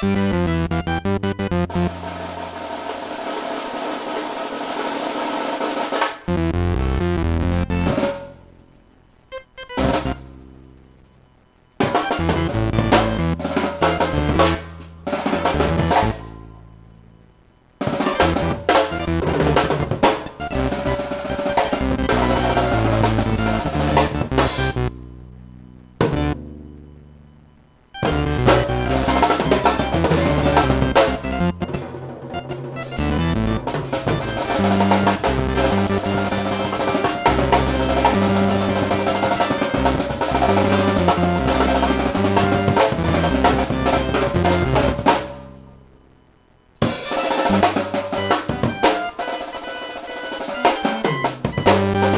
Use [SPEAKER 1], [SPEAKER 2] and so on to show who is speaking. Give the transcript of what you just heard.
[SPEAKER 1] Música Thank you.